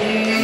Amen.